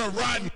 to the